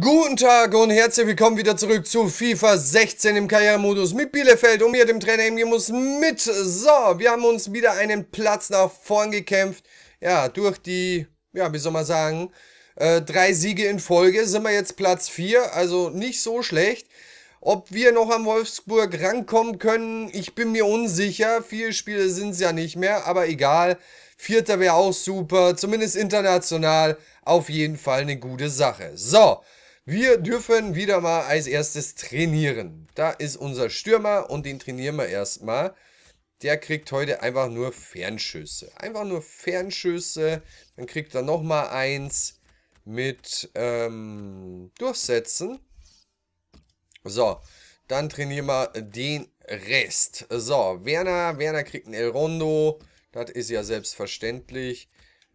Guten Tag und herzlich willkommen wieder zurück zu FIFA 16 im Karrieremodus mit Bielefeld und mir, dem Trainer Imgemus mit. So, wir haben uns wieder einen Platz nach vorn gekämpft. Ja, durch die, ja, wie soll man sagen, äh, drei Siege in Folge sind wir jetzt Platz 4, also nicht so schlecht. Ob wir noch an Wolfsburg rankommen können, ich bin mir unsicher. Vier Spiele sind es ja nicht mehr, aber egal. Vierter wäre auch super, zumindest international auf jeden Fall eine gute Sache. So, wir dürfen wieder mal als erstes trainieren. Da ist unser Stürmer und den trainieren wir erstmal. Der kriegt heute einfach nur Fernschüsse. Einfach nur Fernschüsse. Dann kriegt er nochmal eins mit ähm, Durchsetzen. So, dann trainieren wir den Rest. So, Werner, Werner kriegt ein El Rondo. Das ist ja selbstverständlich.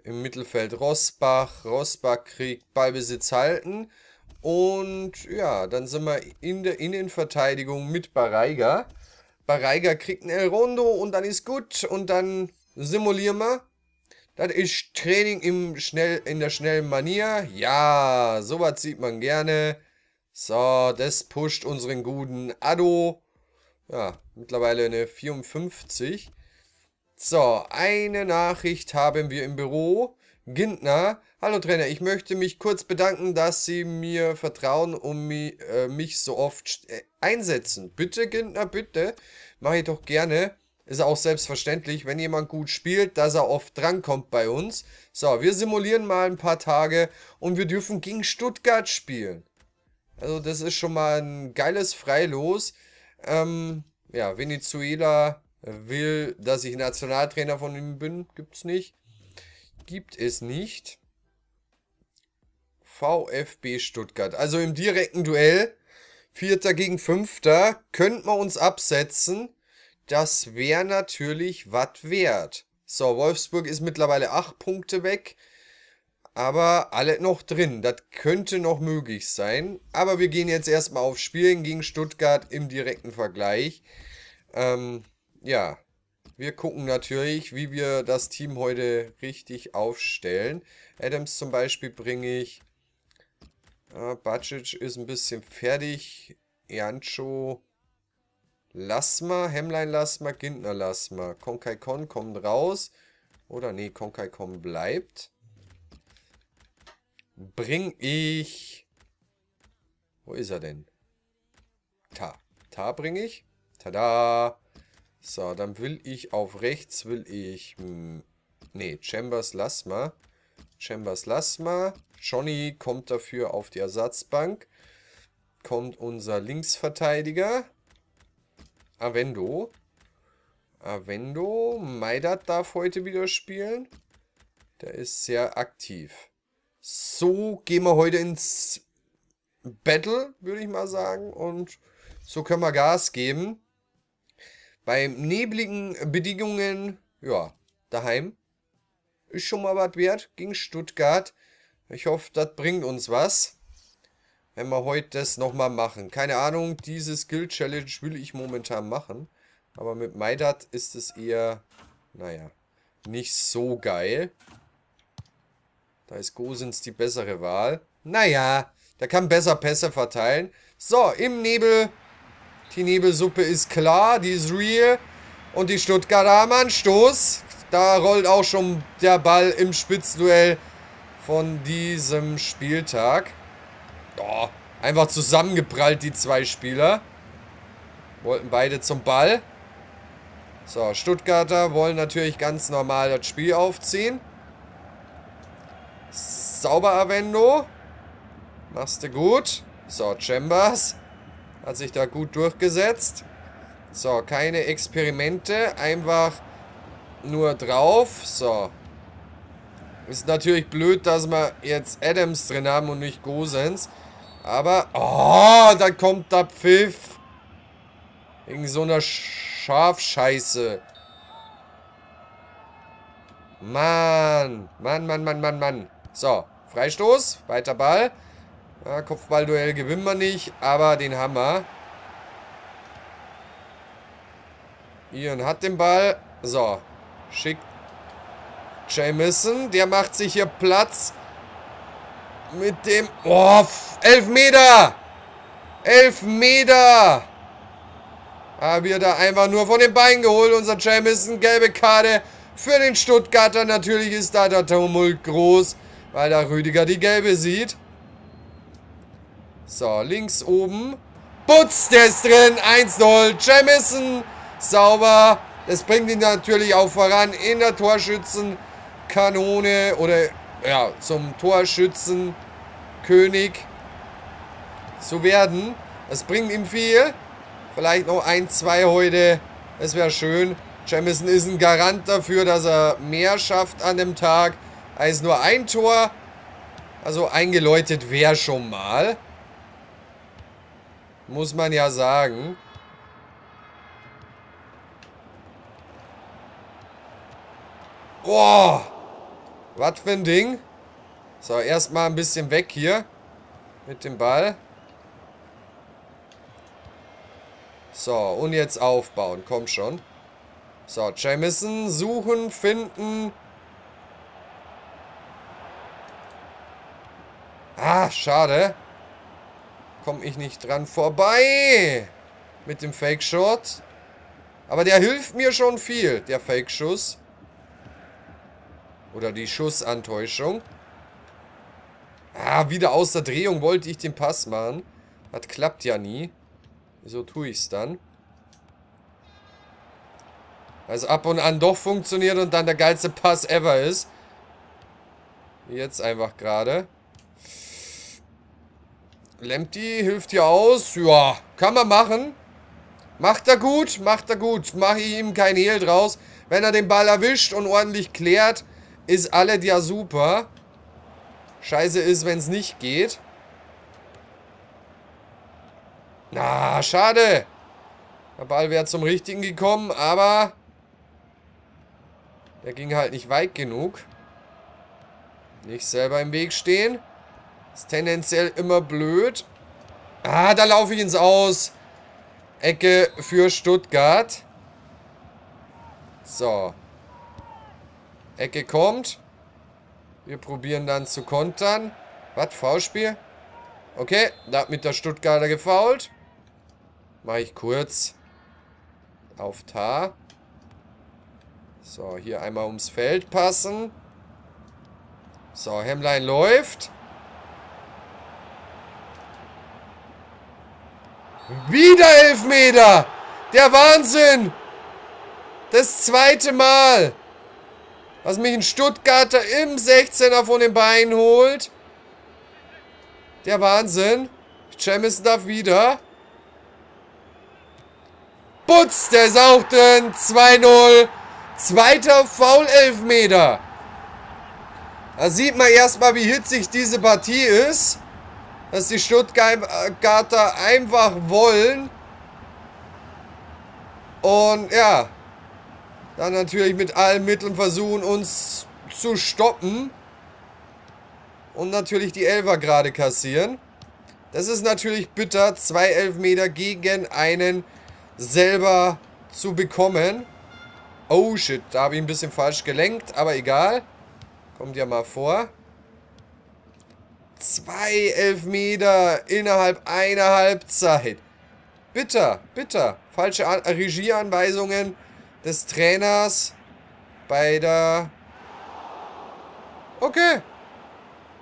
Im Mittelfeld Rosbach. Rosbach kriegt Ballbesitz halten. Und ja, dann sind wir in der Innenverteidigung mit Barreiga. Barreiga kriegt ein El Rondo und dann ist gut. Und dann simulieren wir. Das ist Training im schnell, in der schnellen Manier. Ja, sowas sieht man gerne. So, das pusht unseren guten Addo. Ja, mittlerweile eine 54. So, eine Nachricht haben wir im Büro. Gintner, hallo Trainer, ich möchte mich kurz bedanken, dass Sie mir vertrauen und mich, äh, mich so oft äh, einsetzen. Bitte, Gintner, bitte. Mache ich doch gerne. Ist auch selbstverständlich, wenn jemand gut spielt, dass er oft drankommt bei uns. So, wir simulieren mal ein paar Tage und wir dürfen gegen Stuttgart spielen. Also das ist schon mal ein geiles Freilos. Ähm, ja, Venezuela will, dass ich Nationaltrainer von ihm bin. Gibt's nicht. Gibt es nicht. VfB Stuttgart. Also im direkten Duell. Vierter gegen Fünfter. Könnte man uns absetzen. Das wäre natürlich was wert. So, Wolfsburg ist mittlerweile 8 Punkte weg. Aber alle noch drin. Das könnte noch möglich sein. Aber wir gehen jetzt erstmal auf Spielen gegen Stuttgart im direkten Vergleich. Ähm, ja, wir gucken natürlich, wie wir das Team heute richtig aufstellen. Adams zum Beispiel bringe ich. Äh, Bacic ist ein bisschen fertig. Jancho. Lasma, Hemlein Lasma, Gintner Lasma. Konkai Kon kommt raus. Oder nee, Konkai Kon bleibt. Bring ich... Wo ist er denn? Ta. Ta bringe ich. Tada! So, dann will ich auf rechts, will ich... Nee, Chambers lass mal. Chambers lass mal. Johnny kommt dafür auf die Ersatzbank. Kommt unser Linksverteidiger. Avendo. Avendo. Maidat darf heute wieder spielen. Der ist sehr aktiv. So gehen wir heute ins Battle, würde ich mal sagen. Und so können wir Gas geben. Bei nebligen Bedingungen, ja, daheim ist schon mal was wert gegen Stuttgart. Ich hoffe, das bringt uns was. Wenn wir heute das nochmal machen. Keine Ahnung, diese Skill Challenge will ich momentan machen. Aber mit Maidat ist es eher, naja, nicht so geil. Da ist Gosens die bessere Wahl. Naja, der kann besser Pässe verteilen. So, im Nebel die Nebelsuppe ist klar, die ist real. Und die Stuttgarter haben einen Stoß. Da rollt auch schon der Ball im Spitzduell von diesem Spieltag. Oh, einfach zusammengeprallt, die zwei Spieler. Wollten beide zum Ball. So, Stuttgarter wollen natürlich ganz normal das Spiel aufziehen. Sauber, Avendo. Machst du gut. So, Chambers. Hat sich da gut durchgesetzt. So, keine Experimente. Einfach nur drauf. So. Ist natürlich blöd, dass wir jetzt Adams drin haben und nicht Gosens. Aber, oh, da kommt der Pfiff. Wegen so einer Schafscheiße. Mann. Mann, Mann, Mann, Mann, Mann. So, Freistoß. Weiter Ball. Ja, Kopfballduell gewinnen wir nicht, aber den haben wir. Ian hat den Ball. So, schickt Jamison. Der macht sich hier Platz. Mit dem... Oh, elf Meter! Elf Meter! Ah, wird da einfach nur von den Beinen geholt. Unser Jamison, gelbe Karte für den Stuttgarter. Natürlich ist da der Tumult groß, weil da Rüdiger die gelbe sieht. So, links oben. Butz, der ist drin. 1-0. Jamison, sauber. Das bringt ihn natürlich auch voran in der Torschützenkanone oder ja, zum Torschützenkönig zu werden. Das bringt ihm viel. Vielleicht noch ein, zwei heute. Das wäre schön. Jamison ist ein Garant dafür, dass er mehr schafft an dem Tag als nur ein Tor. Also eingeläutet wäre schon mal. Muss man ja sagen. Boah. Was für ein Ding. So, erstmal ein bisschen weg hier. Mit dem Ball. So, und jetzt aufbauen. Komm schon. So, Jamison suchen, finden. Ah, schade. Komme ich nicht dran vorbei. Mit dem Fake-Shot. Aber der hilft mir schon viel, der Fake-Schuss. Oder die Schussantäuschung. Ah, wieder aus der Drehung wollte ich den Pass machen. Das klappt ja nie. Wieso tue ich es dann? Also ab und an doch funktioniert und dann der geilste Pass ever ist. Jetzt einfach gerade. Lemty hilft hier aus. Ja, kann man machen. Macht er gut, macht er gut. Mache ich ihm kein Hehl draus. Wenn er den Ball erwischt und ordentlich klärt, ist alles ja super. Scheiße ist, wenn es nicht geht. Na, schade. Der Ball wäre zum Richtigen gekommen, aber der ging halt nicht weit genug. Nicht selber im Weg stehen. Ist tendenziell immer blöd. Ah, da laufe ich ins Aus. Ecke für Stuttgart. So. Ecke kommt. Wir probieren dann zu kontern. Was? Foulspiel? Okay, da hat mit der Stuttgarter gefault. Mache ich kurz. Auf Tar. So, hier einmal ums Feld passen. So, Hemmlein läuft. Wieder Elfmeter! Der Wahnsinn! Das zweite Mal! Was mich ein Stuttgarter im 16er von den Beinen holt. Der Wahnsinn. Jamison darf wieder. Butz, der auch drin. 2-0. Zweiter Foul-Elfmeter. Da sieht man erstmal, wie hitzig diese Partie ist dass die Stuttgarter einfach wollen. Und ja, dann natürlich mit allen Mitteln versuchen, uns zu stoppen. Und natürlich die Elfer gerade kassieren. Das ist natürlich bitter, zwei Elfmeter gegen einen selber zu bekommen. Oh shit, da habe ich ein bisschen falsch gelenkt, aber egal. Kommt ja mal vor. Zwei Elfmeter innerhalb einer Halbzeit. Bitter, bitter. Falsche Regieanweisungen des Trainers bei der... Okay.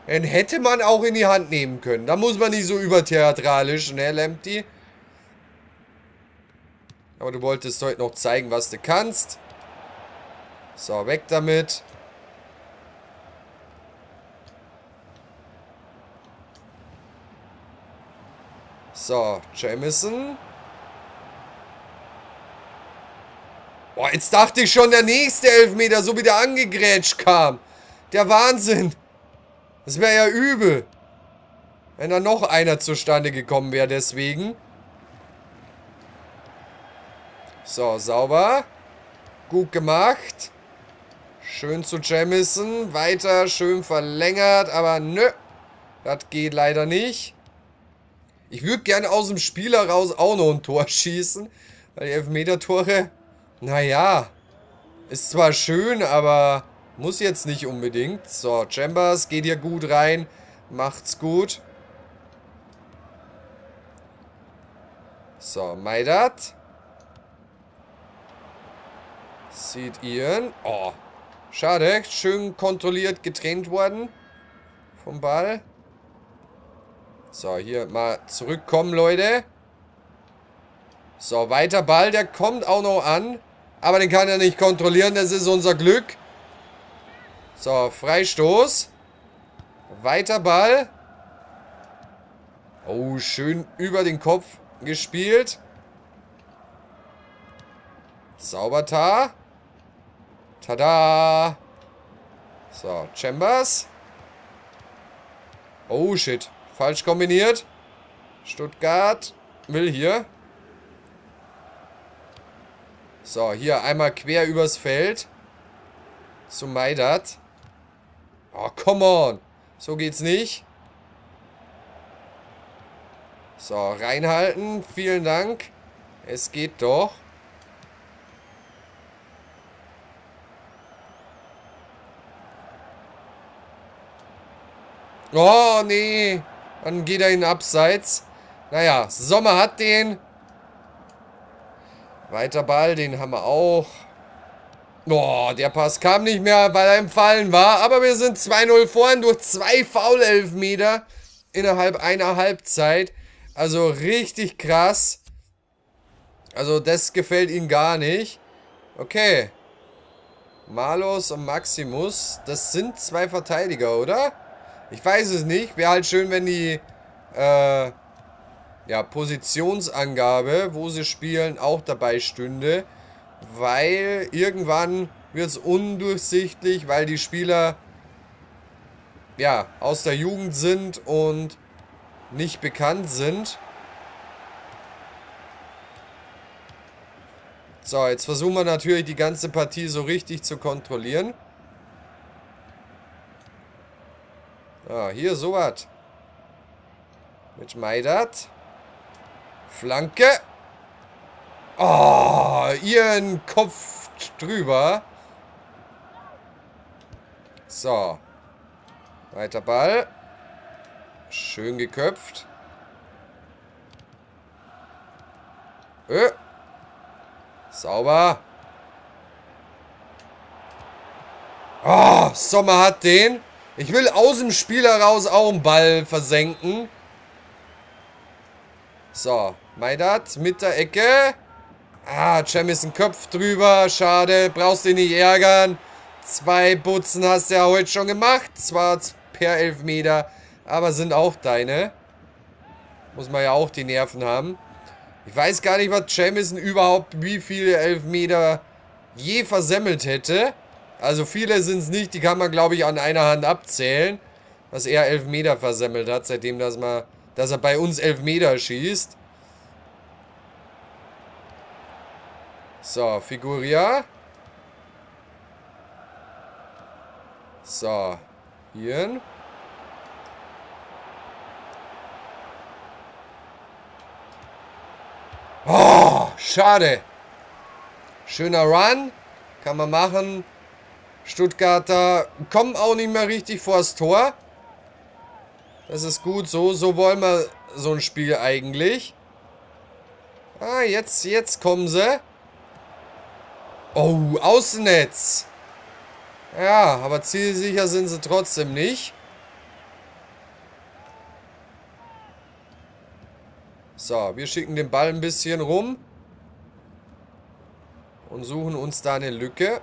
Den hätte man auch in die Hand nehmen können. Da muss man nicht so übertheatralisch, ne, Lempty? Aber du wolltest heute noch zeigen, was du kannst. So, weg damit. So, Jamison. Boah, jetzt dachte ich schon, der nächste Elfmeter, so wie der angegrätscht kam. Der Wahnsinn. Das wäre ja übel. Wenn da noch einer zustande gekommen wäre, deswegen. So, sauber. Gut gemacht. Schön zu Jamison. Weiter, schön verlängert, aber nö. Das geht leider nicht. Ich würde gerne aus dem Spiel heraus auch noch ein Tor schießen. Weil die Elfmeter-Tore, naja, ist zwar schön, aber muss jetzt nicht unbedingt. So, Chambers geht hier gut rein. Macht's gut. So, Maidat. Sieht Ian. Oh, schade. Schön kontrolliert getrennt worden vom Ball. So, hier mal zurückkommen, Leute. So, weiter Ball. Der kommt auch noch an. Aber den kann er nicht kontrollieren. Das ist unser Glück. So, Freistoß. Weiter Ball. Oh, schön über den Kopf gespielt. Saubertar. Tada. So, Chambers. Oh, shit. Falsch kombiniert. Stuttgart will hier. So, hier einmal quer übers Feld. Zu Maidat. Oh, come on. So geht's nicht. So, reinhalten. Vielen Dank. Es geht doch. Oh, nee. Dann geht er in Abseits. Naja, Sommer hat den. Weiter Ball, den haben wir auch. Oh, der Pass kam nicht mehr, weil er im Fallen war. Aber wir sind 2-0 vorhin durch zwei Foul-Elfmeter innerhalb einer Halbzeit. Also richtig krass. Also das gefällt ihm gar nicht. Okay. Malos und Maximus. Das sind zwei Verteidiger, oder? Ich weiß es nicht. Wäre halt schön, wenn die äh, ja, Positionsangabe, wo sie spielen, auch dabei stünde. Weil irgendwann wird es undurchsichtlich, weil die Spieler ja, aus der Jugend sind und nicht bekannt sind. So, jetzt versuchen wir natürlich die ganze Partie so richtig zu kontrollieren. Ah, hier sowas. Mit Maidat. Flanke. Oh, ihren Kopf drüber. So. Weiter Ball. Schön geköpft. Ö. Sauber. Oh, Sommer hat den. Ich will aus dem Spiel heraus auch einen Ball versenken. So, Maidat mit der Ecke. Ah, Cem ist ein Kopf drüber. Schade, brauchst dich nicht ärgern. Zwei Butzen hast du ja heute schon gemacht. Zwar per Elfmeter, aber sind auch deine. Muss man ja auch die Nerven haben. Ich weiß gar nicht, was Jamison überhaupt wie viele Elfmeter je versemmelt hätte. Also viele sind es nicht, die kann man glaube ich an einer Hand abzählen. Was er Elfmeter versemmelt hat, seitdem das mal, dass er bei uns Elfmeter schießt. So, Figuria. So, hier. Oh, schade. Schöner Run. Kann man machen. Stuttgarter kommen auch nicht mehr richtig vors Tor. Das ist gut so. So wollen wir so ein Spiel eigentlich. Ah, jetzt, jetzt kommen sie. Oh, Außennetz. Ja, aber zielsicher sind sie trotzdem nicht. So, wir schicken den Ball ein bisschen rum. Und suchen uns da eine Lücke.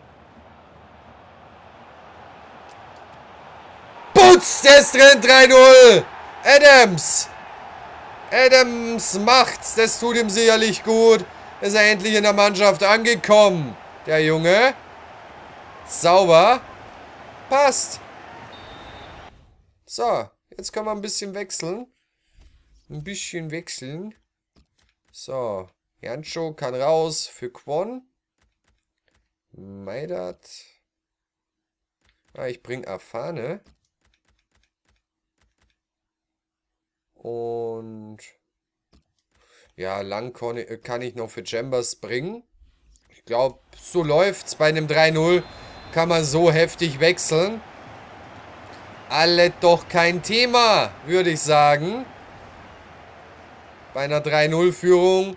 Putz, der ist drin, 3-0. Adams. Adams macht's, das tut ihm sicherlich gut. Ist er endlich in der Mannschaft angekommen, der Junge. Sauber. Passt. So, jetzt können wir ein bisschen wechseln. Ein bisschen wechseln. So, Jancho kann raus für Quon. Meidat. Ah, ich bringe Afane. Und ja, lang kann ich noch für Chambers bringen. Ich glaube, so läuft es. Bei einem 3-0 kann man so heftig wechseln. alle doch kein Thema, würde ich sagen. Bei einer 3-0-Führung.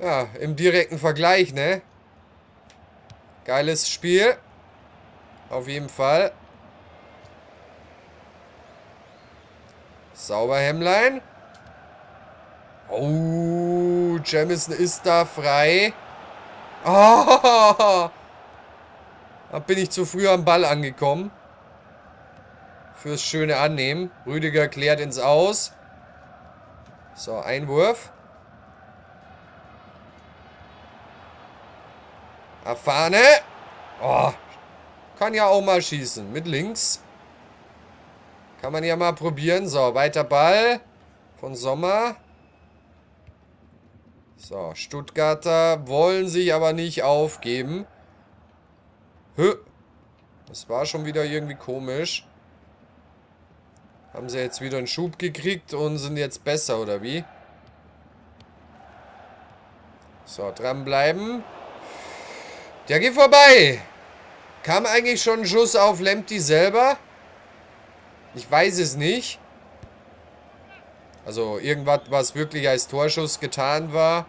Ja, im direkten Vergleich, ne? Geiles Spiel. Auf jeden Fall. Sauber, Hemmlein. Oh, Jamison ist da frei. Oh, da bin ich zu früh am Ball angekommen. Fürs schöne Annehmen. Rüdiger klärt ins Aus. So, Einwurf. Erfahrene. Oh, kann ja auch mal schießen. Mit links. Kann man ja mal probieren. So, weiter Ball. Von Sommer. So, Stuttgarter wollen sich aber nicht aufgeben. Hö. Das war schon wieder irgendwie komisch. Haben sie jetzt wieder einen Schub gekriegt und sind jetzt besser, oder wie? So, dranbleiben. Der geht vorbei. Kam eigentlich schon ein Schuss auf Lemty selber? Ich weiß es nicht. Also irgendwas, was wirklich als Torschuss getan war.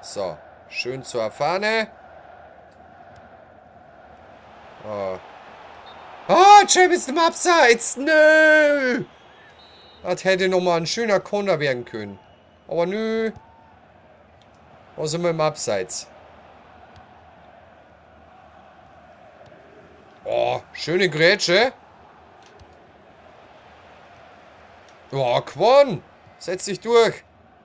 So, schön zur Fahne. Oh. Oh, Champions im Abseits. Nö. Das hätte nochmal ein schöner Konter werden können. Aber nö. Wo sind wir im Abseits? Oh, schöne Grätsche. Oh, Quan. Setz dich durch.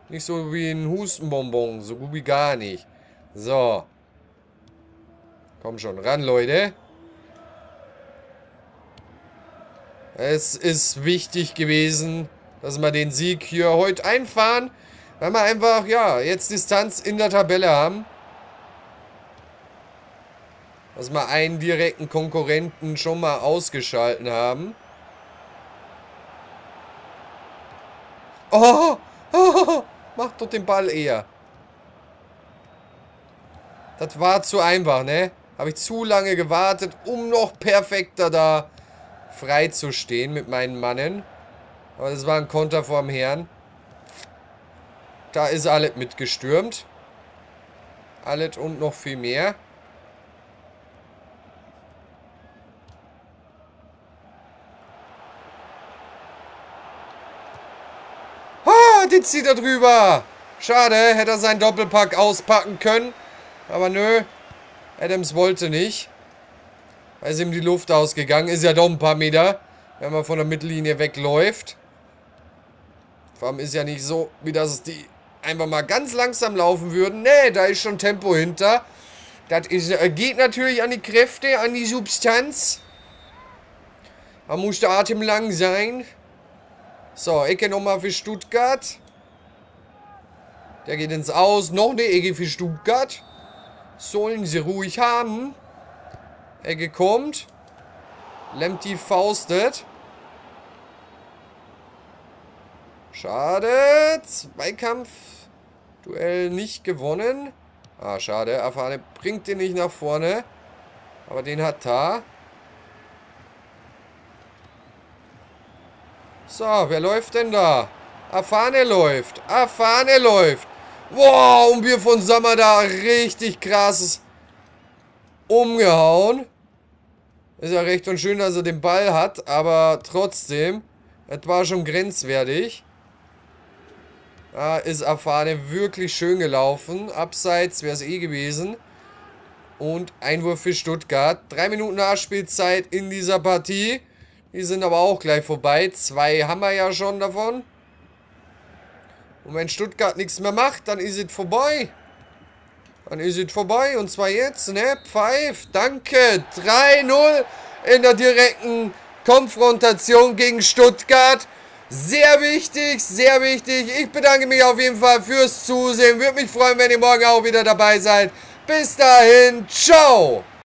Nicht so wie ein Hustenbonbon. So gut wie gar nicht. So. Komm schon ran, Leute. Es ist wichtig gewesen, dass wir den Sieg hier heute einfahren. Weil wir einfach, ja, jetzt Distanz in der Tabelle haben. Dass wir einen direkten Konkurrenten schon mal ausgeschalten haben. Oh, oh, mach doch den Ball eher. Das war zu einfach, ne? Habe ich zu lange gewartet, um noch perfekter da frei zu stehen mit meinen Mannen. Aber das war ein Konter vorm Herrn. Da ist alles mitgestürmt. Alles und noch viel mehr. Zieht er drüber. Schade, hätte er seinen Doppelpack auspacken können. Aber nö, Adams wollte nicht. Da ist ihm die Luft ausgegangen. Ist ja doch ein paar Meter, wenn man von der Mittellinie wegläuft. Vor allem ist ja nicht so, wie dass die einfach mal ganz langsam laufen würden. Nee, da ist schon Tempo hinter. Das ist, äh, geht natürlich an die Kräfte, an die Substanz. Da muss der Atem lang sein. So, Ecke nochmal für Stuttgart. Der geht ins Aus. Noch eine Ecke für Stuttgart. Sollen sie ruhig haben. Ecke kommt. Lemty faustet. Schade. Zweikampf. Duell nicht gewonnen. Ah, schade. Afane bringt den nicht nach vorne. Aber den hat Ta. So, wer läuft denn da? Afane läuft. Afane läuft. Wow, und wir von Sommer da richtig krasses umgehauen. Ist ja recht und schön, dass er den Ball hat, aber trotzdem, das war schon grenzwertig. Da ist Afane wirklich schön gelaufen. Abseits wäre es eh gewesen. Und Einwurf für Stuttgart. Drei Minuten Nachspielzeit in dieser Partie. Die sind aber auch gleich vorbei. Zwei haben wir ja schon davon. Und wenn Stuttgart nichts mehr macht, dann ist es vorbei. Dann ist es vorbei. Und zwar jetzt, ne? Pfeif, danke. 3-0 in der direkten Konfrontation gegen Stuttgart. Sehr wichtig, sehr wichtig. Ich bedanke mich auf jeden Fall fürs Zusehen. Würde mich freuen, wenn ihr morgen auch wieder dabei seid. Bis dahin, ciao.